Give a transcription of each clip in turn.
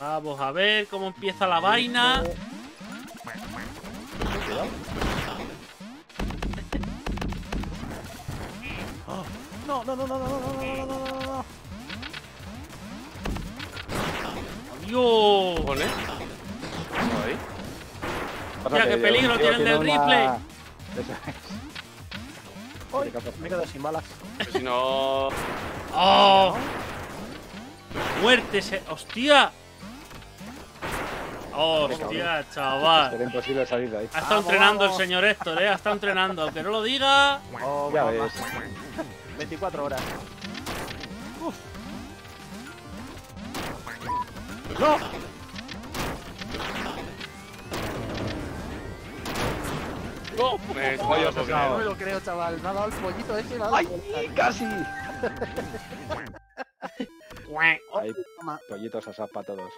Vamos a ver cómo empieza la vaina. No, no, no, no, no, no, no, no, no, no. Ahí. Pasa Mira, qué que peligro tienen del. Uy, me he quedado sin balas. Si no. ¡Oh! ¡Muerte! Se... ¡Hostia! ¡Hostia, chaval! Será imposible salir de ahí. Ha estado Vamos, entrenando el vamos. señor Héctor, ¿eh? Ha estado entrenando. Aunque no lo diga... Oh, Ya ves. 24 horas. ¡No! ¡No! Me no puedo asado. No creer. me lo creo, chaval. Me ha dado el pollito ese. Me ha dado ¡Ay! el. ¡Casi! Toma. pollitos asados para todos.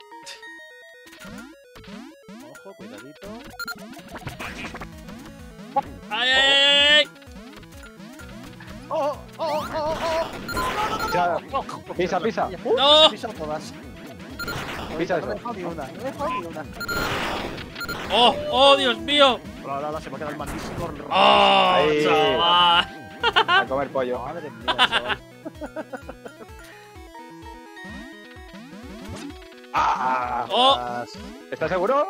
Cuidadito. ¡Ay, ay, ay! ¡Oh, oh, oh, oh! oh. Ya, Pisa, pisa. Uh, ¡No! Pisa todas. Pisa No eso. ni una. No una. ¡Oh! ¡Oh, Dios mío! Hola, hola, hola, se me ha quedado el malísimo. ¡Oh, Ahí. chaval! A comer pollo. Madre mía, chaval. ¡Ah! ¡Oh! ¿Estás seguro?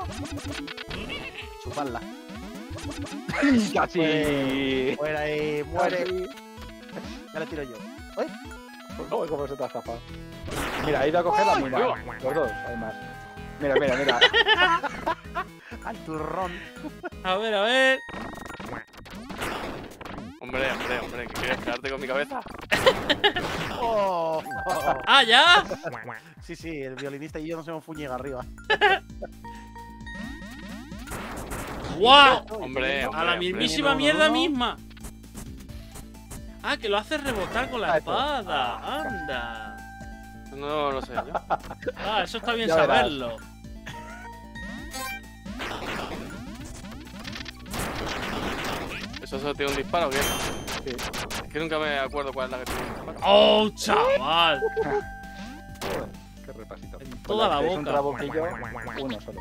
Chupadla. ¡Casi! Muere ahí, muere. Ya le tiro yo. Uy, cómo se te ha zafado. Mira, ha ido a cogerla muy mal. Los dos, además. Mira, mira, mira. Al turrón. A ver, a ver. Hombre, hombre, hombre, ¿qué quieres quedarte con mi cabeza? Oh, oh. ¡Ah, ya! Sí, sí, el violinista y yo nos hemos fuñiga arriba. ¡Guau! Hombre, A la hombre. mismísima no, no, mierda misma. Ah, que lo hace rebotar con la esto. espada. Anda. No lo sé yo. Ah, eso está bien Ya verás. ¿Eso solo tiene un disparo o qué? Sí. Es que nunca me acuerdo cuál es la que tiene un disparo. ¡Oh, chaval! Qué repasito. En toda la es un boca. trabuquillo, uno solo.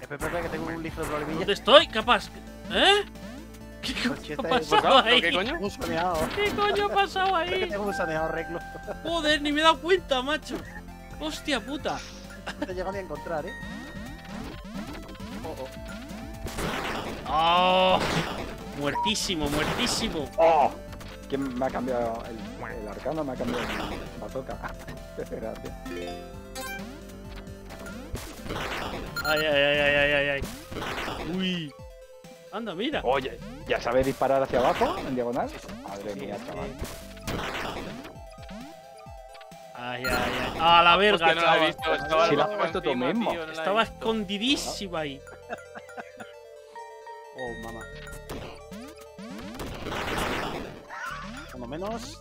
Espera, espera, que tengo un ligero problemilla. ¿Dónde estoy? Capaz. ¿Eh? ¿Qué coño ha pasado ¿Pero ahí? qué coño? Un saneado. ¿Qué coño ha pasado ahí? tengo un saneado reclo. Joder, ni me he dado cuenta, macho. Hostia puta. No te llega ni a encontrar, eh. Oh. Muertísimo, muertísimo. ¡Oh! ¿Quién me ha cambiado? El, el arcano me ha cambiado el bazooka. Gracias. Ay, ay, ay, ay, ay, ay, ay. Uy. Anda, mira. Oye, ¿ya sabe disparar hacia abajo, en diagonal? Madre mía, chaval. Ay, ay, ay. A la verga, Hostia, no la he chaval. visto. Estaba Si la has puesto tú mismo. tío, no la he Estaba escondidísima ahí. Oh, mamá. Uno menos.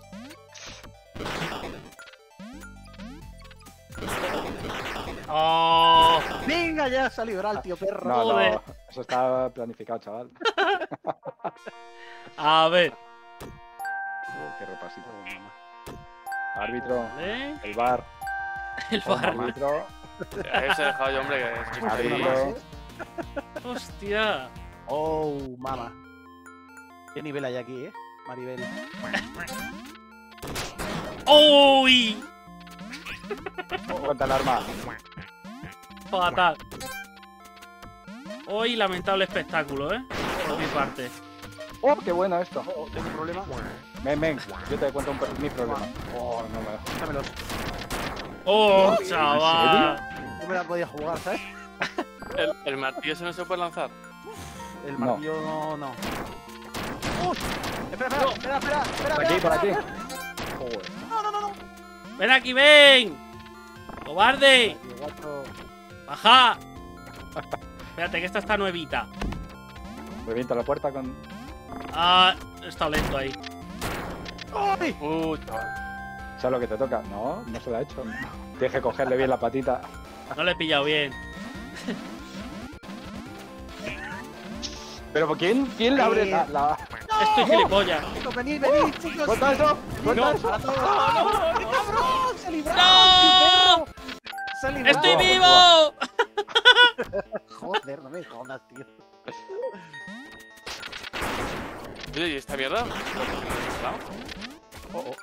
¡Oh! Venga, ya se ha librado el tío perro. No, Joder. no, eso está planificado, chaval. A ver. Oh, qué repasito. Oh, mamá. Árbitro, ¿Eh? el bar. El Oh, bar. árbitro, Ese dejado yo, hombre, que es árbitro. Hostia. Oh, mamá. ¿Qué nivel hay aquí, eh? Maribel. ¡Uy! Contra el arma. Fatal. Hoy lamentable espectáculo, ¿eh? Por mi parte. ¡Oh, qué bueno esto! Oh, tengo un problema. Ven, ven, yo te cuento un pro- mi problema. Oh, no me Dámelos. ¡Oh, ¿En chaval! No me la podía jugar, ¿sabes? El, el martillo ese no se puede lanzar. El No. martillo no, no. ¡Uy! Espera, espera, espera, espera, espera, Por aquí, por espera, aquí. Joder. No, no, no, no. ¡Ven aquí, ven! ¡Cobarde! ¡Baja! Espérate, que esta está nuevita. Revienta la puerta con. Ah, está lento ahí. ¡Ay! Uh, chaval. ¿Sabes lo que te toca? No, no se lo ha hecho. Tienes que cogerle bien la patita. No le he pillado bien. Pero ¿quién, quién le abre la. la... Estoy gilipollas. Venid, venid, chicos. ¡Suelta eso! ¡Suelta eso! Libró! ¡No! ¡Qué perro! ¡Se libró! ¡Estoy Buah, vivo! Joder, no me jodas, tío. Oye, ¿y esta mierda? Oh, oh.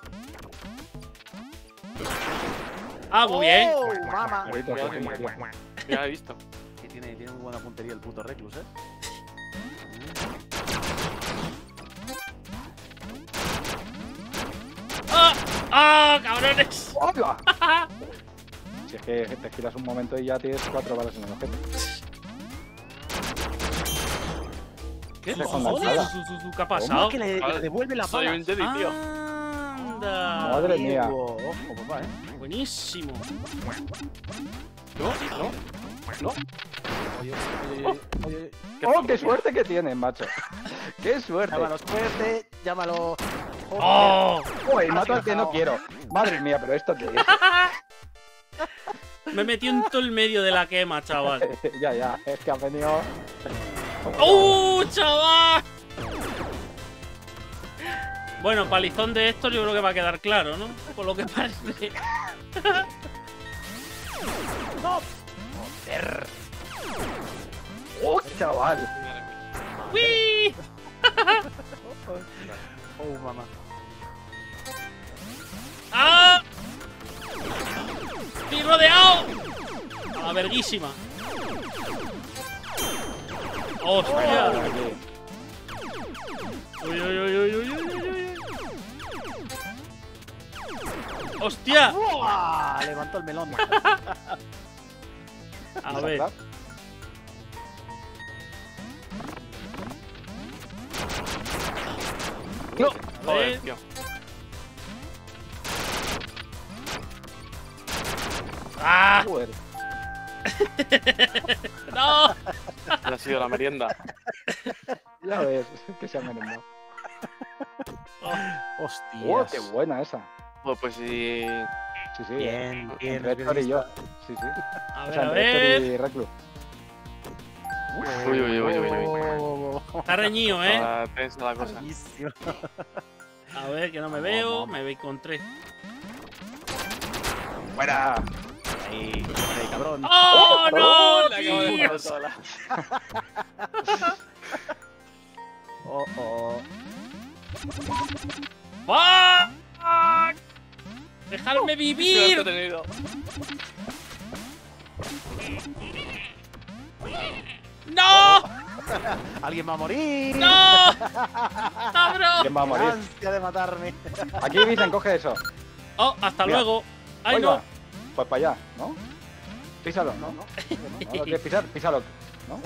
Ah, muy bien. ¡Oh, sí. Ya he visto. Que tiene, tiene muy buena puntería el puto Reclus, ¿eh? ¡Ah! ¡Ah, cabrones! ¡Hola! Si es que te giras un momento y ya tienes cuatro balas en el objeto. ¿Qué cojones? ¿Qué ha pasado? que le, le devuelve la Soy bala. un Jedi, tío. Anda. Madre mía. Ojo, papá, ¿eh? Buenísimo. ¿No? ¿No? ¿No? Oye, oye, oye, oye. ¡Oh, qué suerte que tienes, macho! ¡Qué suerte! Llámalo suerte, llámalo... Joder. ¡Oh! ¡Uy, mato al que no quiero! Madre mía, pero esto qué es. Me metí en todo el medio de la quema, chaval. ya, ya, es que ha venido. ¡Uh, chaval! Bueno, palizón de esto yo creo que va a quedar claro, ¿no? Por lo que parece. ¡Oh, chaval! ¡Uy! Oh, mamá. ¡Ah! ¡Estoy rodeado! A la verguísima. ¡Hostia! Uy, uy, uy, uy, uy, uy, uy, uy. ¡Hostia! ¡Buah! Levantó el melón. A ver. ¡No! Joder, tío. ¡Ah! ¡No! Ha sido la merienda. Ya ves, que se ha merendado. Hostias. ¡Oh, qué buena esa! Pues, pues sí. Sí, sí. Bien, bien. Entre Héctor y yo. Sí, sí. A O ver, sea, a ver. y Reclus. Uy, uy, uy, uy, uy. uy. Está reñido, ¿eh? Tensa la cosa. A ver, que no me veo. Me encontré. ¡Buena! Ahí, ahí, cabrón. ¡Oh, no, de tío! poner sola. Oh, oh. ¡Fuck! ¡Dejarme vivir! ¡No! ¡Alguien va a morir! ¡No! ¡Cabrón! ¿Quién va a morir? ¡Ansia de matarme! Aquí dicen, coge eso. ¡Oh, hasta Mira. luego! ¡Ay, Oiga, no! Pues para allá, ¿no? Písalo, ¿no? ¿No? ¿No lo quieres pisar? Písalo, ¿no?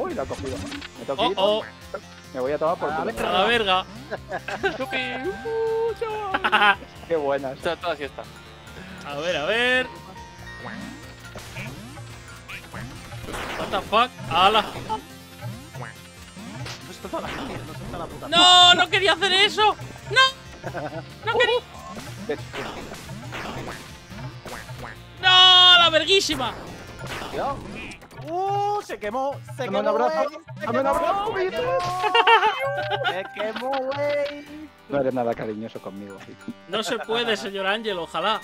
Uy, lo ha cogido. Me tengo que ¡Oh, ir. oh! Me voy a tomar por A culo. ver, ¡A la verga! Qué buenas. Esto es toda siesta. A ver, a ver. What the fuck? ¡Hala! Toda la la. ¡No! ¡No quería hacer eso! ¡No! ¡No quería! Verguísima! Cuidado. ¡Uh! Se quemó, se Dame quemó. un abrazo, dame un abrazo, se quemó, Se quemó, güey. No eres nada cariñoso conmigo. No se puede, señor Ángel, ojalá.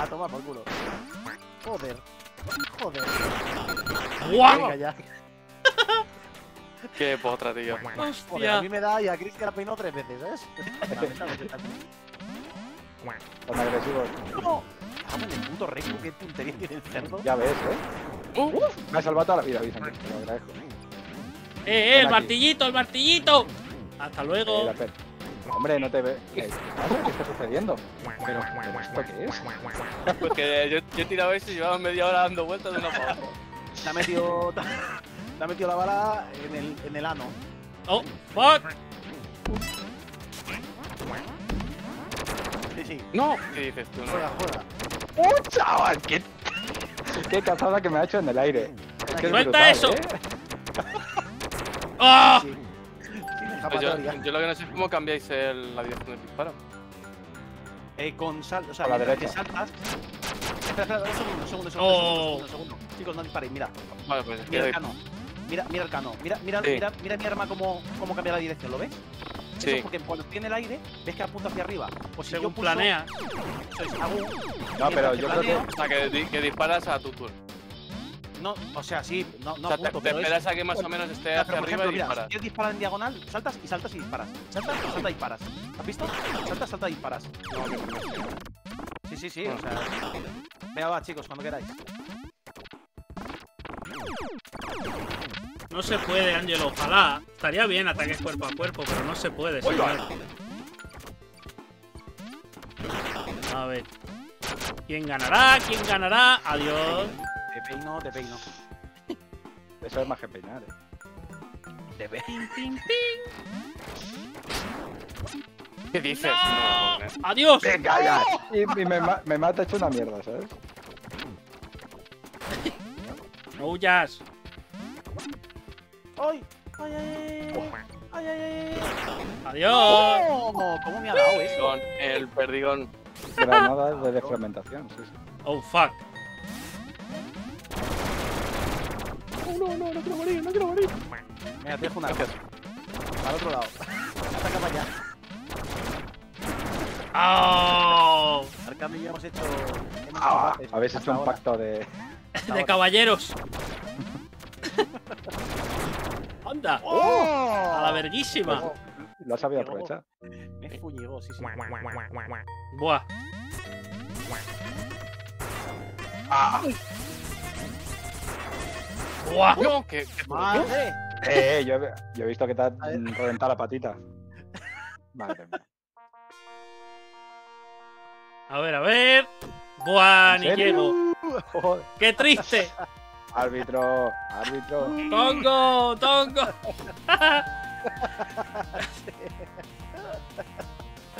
A tomar por culo. Joder. Joder. ¡Guau! Venga ya. Qué potra, tío. Joder, a ¡Hostia! mí me da y a Cristian la peinó tres veces, ¿sabes? Tan agresivos. ¡No! Vamos, el puto recto, qué puntería tiene el cerdo. Ya ves, ¿eh? Uh, Me ha salvado toda la vida, Vicente. Te lo agradezco. ¡Eh, eh! ¡El aquí. martillito, el martillito! ¡Hasta Eh, luego! per- Hombre, no te ve. ¿Qué pasa? ¿Qué está sucediendo? ¿Pero, pero esto qué es? pues que yo, yo he tirado eso y llevaba media hora dando vueltas de una para otra. Te ha metido. Te ha metido la bala en el, en el ano. ¡Oh, fuck! Sí. No, ¿qué dices tú? No? Juega, juega. ¡Oh, chaval! ¡Qué, qué cazada que me ha hecho en el aire! Es que es ¡Suelta brutal, eso! ¿eh? ¡Ah! Sí. Pues yo, yo lo que no sé es cómo cambiáis el- la dirección del disparo. Eh, con sal, o sea, Con la que derecha. saltas. Espera, espera, un segundo, un segundo, un segundo, Oh. un segundo, un segundo. Chicos, no disparéis, mira. Vale, pues es Mira el que. cano. Mira, mira el cano. Mira, mira, Sí. mira, mira mi arma cómo, cómo cambia la dirección, ¿lo ves? Sí. Eso es porque cuando estoy en el aire, ves que apunta hacia arriba. Pues si yo Según pulso- planea. eso es, hago No, pero yo creo que. planeo- O sea, que, di- que disparas a tu turno. No, o sea, sí, no, no o sea, te, apunto, te pero es- esperas a que más o menos esté hacia por arriba ejemplo, y mira, disparas. si quieres disparar en diagonal, saltas y saltas y disparas. Saltas, salta y disparas. ¿Has visto? Saltas, salta y disparas. Sí, sí, sí, o sea. Venga, va, chicos, cuando queráis. No se puede, Ángelo. Ojalá. Estaría bien ataques cuerpo a cuerpo, pero no se puede. señor. A ver. ¿Quién ganará? ¿Quién ganará? Adiós. Te peino, te peino. Eso es más que peinar, eh. Te peino. Ping, ping, ping. ¿Qué dices? ¡No! No, no, ¡Adiós! ¡Venga, ya! Y, y me, ma- me mata hecho una mierda, ¿sabes? No huyas. ¡Ay! ¡Ay, ay, ay! ¡Ay, ay, ay! Adiós. ¡Oh! ¿Cómo me ha dado eso? Con el perdigón. Granadas de defragmentación, sí, sí. Oh, fuck. Mira, te dejo una cosa. Al otro lado. Ataca para allá. ¡Oh! Y yo hemos hecho. hemos Ah, hecho habéis hecho un ahora. pacto de. De caballeros. ¡Anda! ¡Oh! A la verguísima. Lo has sabido aprovechar. Me fuñigó, sí, sí. Buah. Buah. No, que, que- ¡Madre! Eh, eh, yo, he- yo he visto que te has reventado la patita. Madre mía. A ver, a ver. Buah, ¿En ni llego. Joder. ¡Qué triste! Árbitro, árbitro. ¡Tongo! ¡Tongo!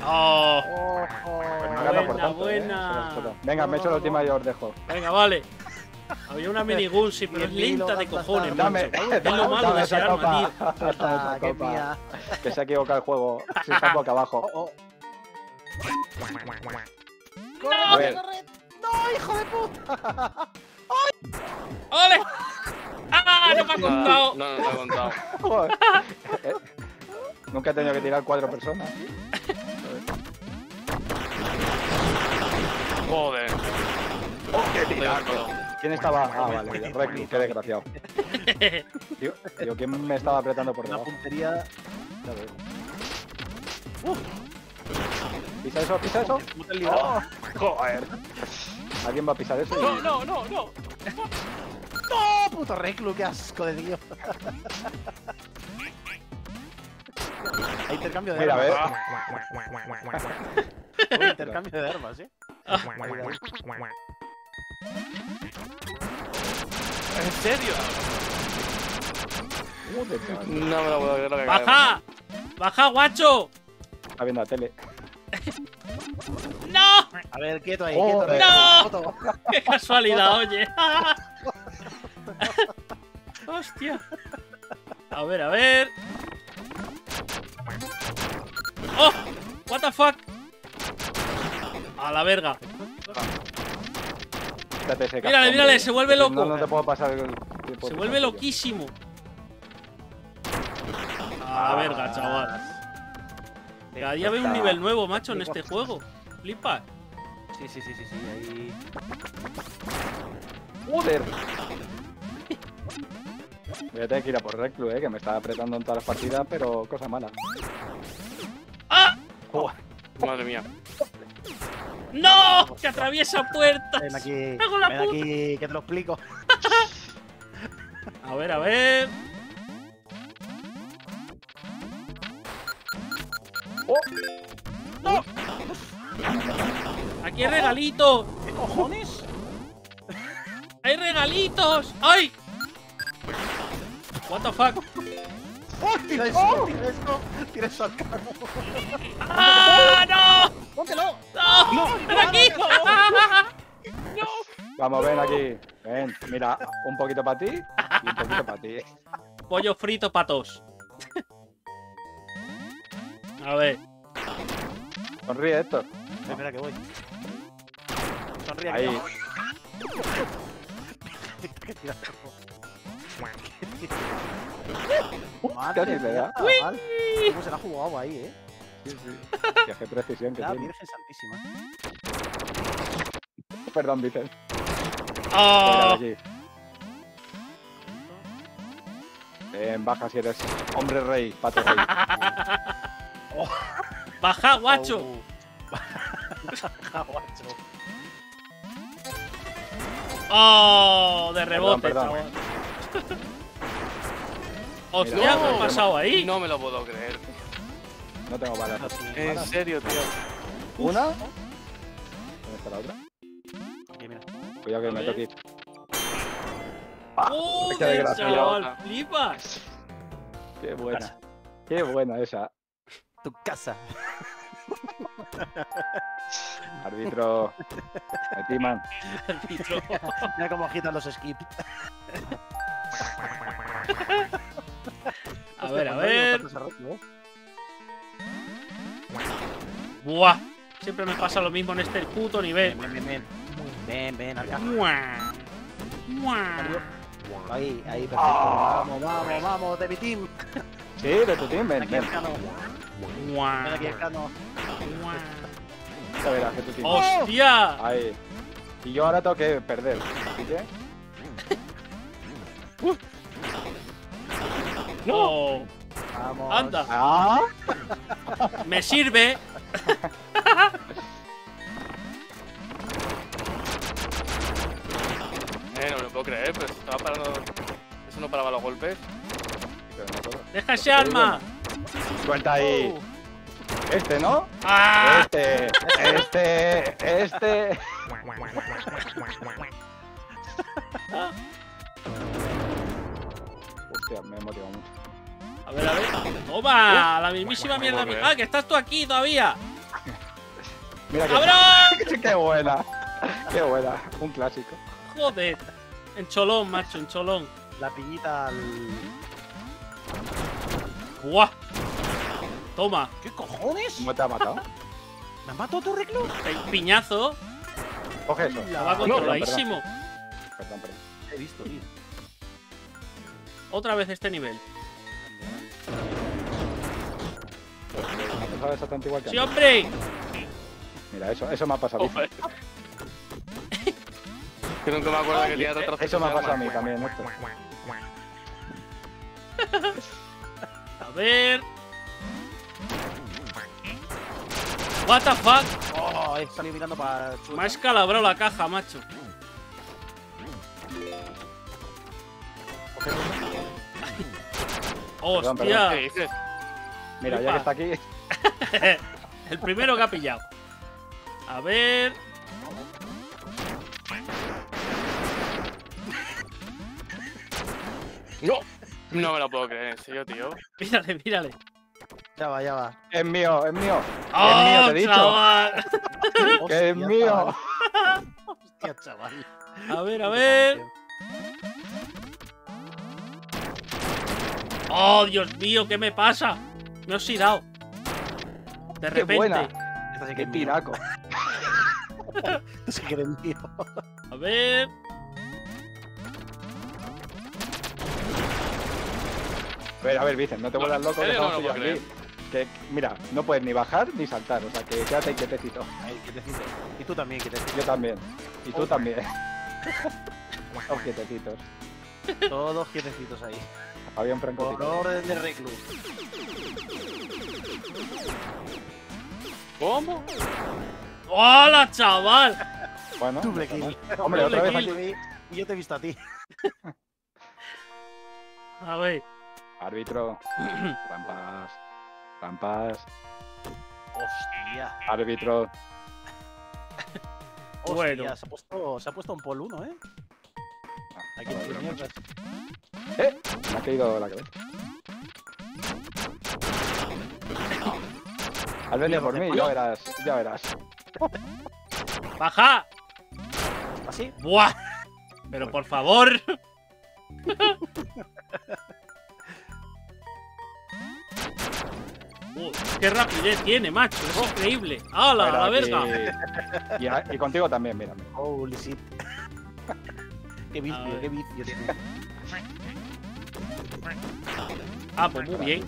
¡Oh! No ¡Oh! por Buena, tanto, ¿eh? buena. Venga, me he hecho la última y os dejo. Venga, vale. Había una minigun, sí, pero es lenta de cojones, macho. Dame, Es lo malo dame de esa ese arma, copa. tío. Dame esa Ah, qué copa. mía. Que se ha equivocado el juego. Si está boca abajo. Oh, oh. Ver, ¡No, hijo de puta! ¡Ole! ¡Ah! ¡No me ha No, contado! no, no lo he contado. joder. Nunca he tenido que tirar cuatro personas. Joder. ¡Qué tiraco. ¿Quién estaba? Ah, vale, Reclu, qué desgraciado. Tío, tío, ¿quién me estaba apretando por Una debajo? puntería. Ya veo. ¿Pisa eso? ¿Pisa eso? ¿Cómo te has librado? Joder. ¿Alguien va a pisar eso? No, no, no, no. ¡No, puto reclu! ¡Qué asco de tío! Hay intercambio de Mira, a ver. armas. Intercambio de armas, ¿eh? ¿En serio? No me lo puedo creer lo que. ¡Baja! ¡Baja, guacho! Está viendo la tele. ¡No! A ver, quieto ahí, Joder. quieto. ¡No! Foto. ¡Qué casualidad, oye! ¡Hostia! A ver, a ver. ¡Oh! ¿What the fuck? A la verga. Mírale, mírale, se vuelve No, loco. no te puedo pasar el tiempo. Se vuelve loquísimo. A la verga, chaval. Cada día veo un nivel nuevo, macho, en este juego. Flipa. Sí, sí, sí, sí, sí, ahí. Joder. Voy a tener que ir a por Reclu, eh, que me está apretando en todas las partidas, pero cosa mala. ¡Ah! Joder. Madre mía. ¡No! ¡Que atraviesa puertas! Ven aquí, ¡Cago en la ven puta! aquí, que te lo explico. A ver, a ver. ¡Oh! Aquí hay regalitos. ¿Qué cojones? ¡Hay regalitos! ¡Ay! What the fuck? ¡Oh, tira eso! ¡Tira eso! ¡Tira eso al carro! ¡Ah, no! ¡Póntelo! ¡No! ¡Ven aquí! Vamos, ven aquí. Ven, mira, un poquito para ti y un poquito para ti. Pollo frito patos. A ver. Sonríe, Héctor. Espera que voy. Sonríe Ahí. que no. Casi le da. ¿Cómo se la ha jugado ahí, eh? Sí, sí. Qué precisión que La tiene. Virgen Santísima. Perdón, Vicen. ¡Oh! Ven, baja si eres hombre rey, pato rey. Baja, guacho. Oh. Baja, guacho. ¡Oh! De rebote, perdón. chaval. Hostia, Mira. ¿qué ha pasado ahí? No me lo puedo creer. No tengo balas. En serio, tío. ¿Una? ¿Dónde está la otra? Aquí, mira. Cuidado que me toque. qué ¡Joder, desgraciado. chaval! ¡Flipas! Qué buena. Qué buena esa. Tu casa. Árbitro. Me timan. Árbitro. Mira cómo agitan los skips. A ver, a ver. Buah. Siempre me pasa lo mismo en este puto nivel. Ven, ven, ven. Ven, ven, acá. Ahí, ahí, perfecto. Ah. Vamos, vamos, vamos, de mi team. Sí, de tu team, Ven ven, aquí, ven. Aquí. Ya verás que tu team. ¡Hostia! Ahí. Y yo ahora tengo que perder. Así ¡No! Vamos. ¡Anda! ¡Ah! ¡Me sirve! Eh, no me lo puedo creer, pero estaba parando. Eso no paraba los golpes. ¡Deja ese arma! Suelta ahí. Este, ¿no? ¡Ah! Este. Este. Este. Hostia, me he motivado mucho. A ver, a ver. ¡Toma! La mismísima mierda. Joder. ¡Ah, que estás tú aquí todavía! Mira que. ¡Cabrón! Qué buena. Qué buena. Un clásico. Joder. En cholón, macho, en cholón. La piñita al. ¡Buah! Toma. ¿Qué cojones? ¿Cómo te ha matado? ¿Me has matado tu reclus? El piñazo. Coge eso. Estaba No, controladísimo. Perdón, perdón. He visto, tío. Otra vez este nivel. Me ha pasado exactamente igual que ¡Sí, hombre! Mira, eso, eso me ha pasado a mí. Joder. que nunca me acuerdo que tenía otro Eso me ha pasado a mí también, esto. A ver. What the fuck? Oh, he salido mirando para. Me ha escalabrado la caja, macho. Perdón, ¿Qué ¡Hostia! dices? Mira, ya que está aquí. El primero que ha pillado. A ver. No. No me lo puedo creer, en serio, tío. Mírale, mírale. Ya va, ya va. Es mío, es mío. ¡Oh, mío, te he dicho. chaval! Que es mío. Hostia, chaval. A ver, a ver. ¡Oh, Dios mío! ¿Qué me pasa? Me he oxidado. De Qué repente. buena. Esta sí que Qué es tiraco. Esta sí que eres mío. A ver. A ver, a ver, Vicen, no te vuelvas loco que Eh, estamos no aquí. Que, mira, no puedes ni bajar ni saltar, o sea que quédate quietecito. Ahí, quietecito. Y tú también, quietecito. Yo también. Y tú también. Todos quietecitos. Todos quietecitos ahí. Había un Por francotirador. orden de reclus. ¿Cómo? ¡Hola, chaval! Bueno, está kill. Hombre, otra vez Doble aquí. Y yo te he visto a ti. A ver. Árbitro. Trampas. Trampas. Hostia. Árbitro. Hostia, Bueno. se ha puesto, se ha puesto un pol 1, ¿eh? Aquí vale, no. ¡Eh! Me ha caído la cabeza. Has venido por mí, ya verás, ya verás. ¡Baja! ¿Así? ¡Buah! Pero por favor. ¡Qué rapidez tiene, macho! Es increíble. ¡Hala, a la verga! Y, y a- y contigo también, mírame. Holy shit. qué vicio, qué vicio. Ah, pues muy bien.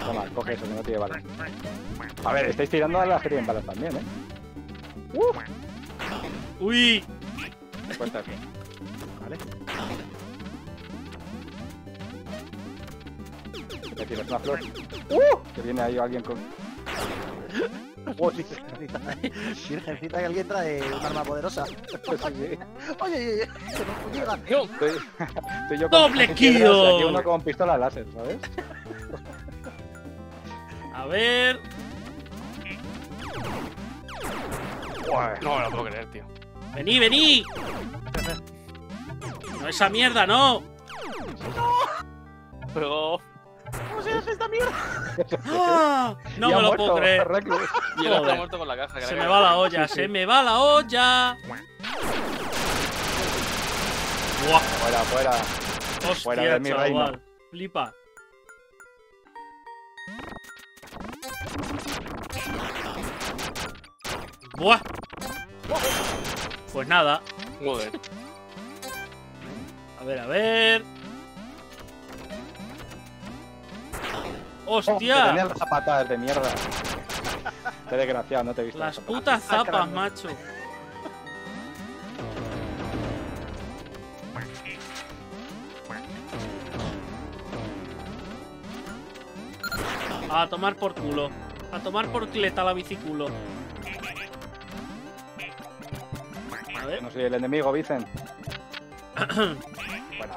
Toma, coge eso, que no tiene balas. A ver, estáis tirando a las que tienen balas también, ¿eh? Uy, Cuenta aquí. Vale. Te tiras una flor. Que viene ahí alguien con... Virgencita, que alguien trae un arma poderosa. Oye, oye, oye, Estoy, yo ¡Doble kill! Aquí uno con pistola láser, ¿sabes? a ver. no me lo puedo creer, tío. Vení, vení. No esa mierda, no. Pero. ¿Cómo se hace esta mierda? Ah, no me lo muerto, puedo creer. Reclus. Y el otro ha Joder. muerto con la caja. que Se me va la olla, Sí, sí. se me va la olla. Buah, Fuera, fuera. Fuera hostia, de mi reino. chaval. Flipa. Buah. Pues nada. Joder. A ver, a ver. Oh, ¡Hostia! tenía las zapatas de mierda. Qué desgraciado, no te he visto. Las las putas Ah, zapas, macho. A tomar por culo. A tomar por cleta la biciculo. A ver. No soy el enemigo, Vicen. bueno.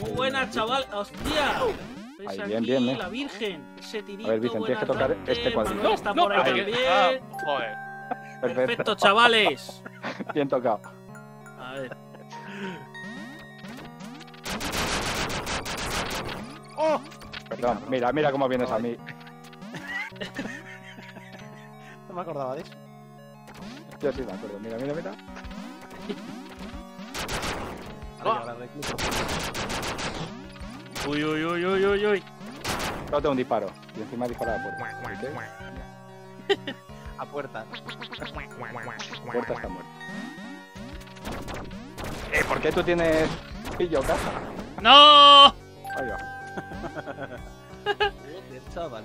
Muy buena, chaval. ¡Hostia! Ves Ahí, bien, aquí, bien, eh. la virgen. Ese tirito. A ver, Vicen, tienes que tocar este cuadrito. Manuel está No, por ahí también. Ah, joder. Perfecto. Perfecto, chavales. Bien tocado. A ver. ¡Oh! Perdón, mira, mira cómo vienes a mí. No me acordaba de eso. Yo sí me acuerdo. Mira, mira, mira. Recluso. Uy, uy, uy, uy, uy, uy. Solo tengo un disparo. Y encima dispara a la puerta. A puerta. La puerta está muerta. Eh, ¿por qué tú tienes pillo casa? ¡No! Ahí va. Joder, chaval.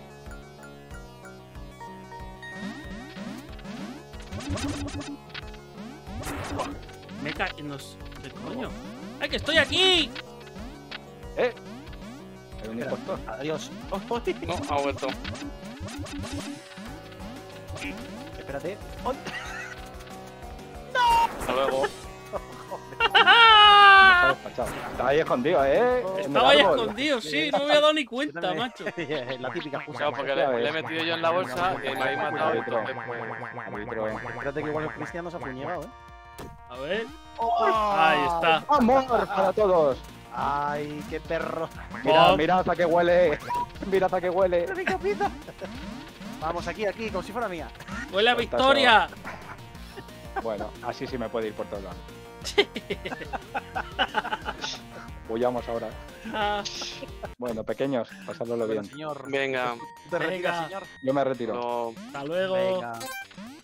Me ca... No sé. ¿Qué coño? ¡Ay, que estoy aquí! Eh. Hay un impostor. Adiós. No, ha vuelto. Espérate. Hasta luego. Está ahí escondido, ¿eh? Estaba ahí escondido, sí, no me había dado ni cuenta, macho. La típica excusa. Porque le, he metido yo en la bolsa y me habéis matado. Entonces- Árbitro. Espérate que igual el Cristian nos ha puñegado, ¿eh? A ver. ¡Oh! Ahí está. ¡Amor para todos! ¡Ay, qué perro! Mirad, Oh. mirad a que huele. Mirad a que huele. Vamos, aquí, aquí, como si fuera mía. ¡Huele a victoria! Bueno, así sí me puede ir por todos lados. Huyamos ahora. Ah, Bueno, pequeños, pasadlo bien. Señor. Venga, ¿Te retiras, Venga. señor? Yo me retiro. no. hasta luego. Venga.